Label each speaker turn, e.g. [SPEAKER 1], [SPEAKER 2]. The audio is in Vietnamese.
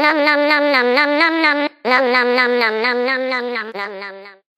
[SPEAKER 1] Nam nam nam nam nam nam nam nam nam nam nam nam nam nam nam nam nam